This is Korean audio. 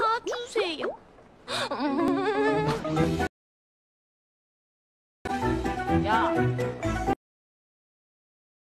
사주세요. 야,